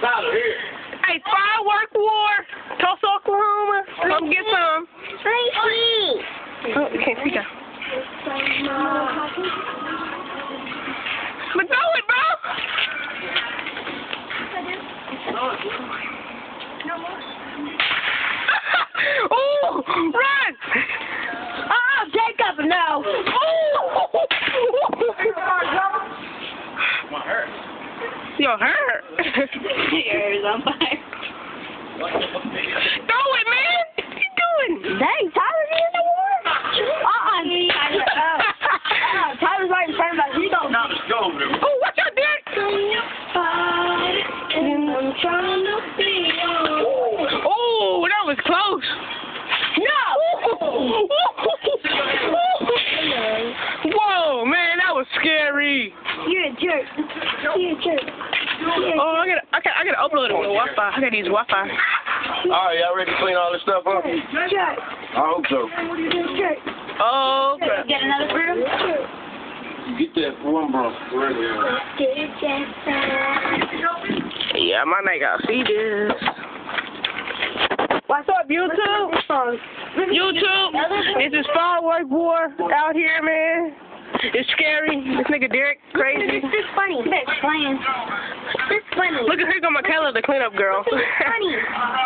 Tyler, here. Hey, firework war, Tulsa, Oklahoma. Come get some. Oh, you can't see that. But throw it, bro. Ooh, run! Oh, Jacob, no. My hair. Yo, hurt. Cheers, I'm fine. Throw it, man. What you doing? Dang, Tyler's in the war? Uh-uh. Uh, uh, Tyler's right in front of us. He don't. Now let's go over there. Oh, watch out, Derek. I'm trying to see Oh, that was close. No! Whoa, man, that scary. You're a jerk. You're a jerk. You're Oh, I gotta, I gotta, I gotta upload it on Wi-Fi. I gotta use Wi-Fi. All right, y'all ready to clean all this stuff up? jerk. I hope so. Jerk. Oh, okay. Get another broom? Get that one, bro. Right here. Yeah, my man got see this. What's up, YouTube? YouTube, this is firework war out here, man. It's scary. This nigga Derek crazy. This is funny. This playing. This funny. Look at here go Michaela, the cleanup girl. This is funny. Ooh.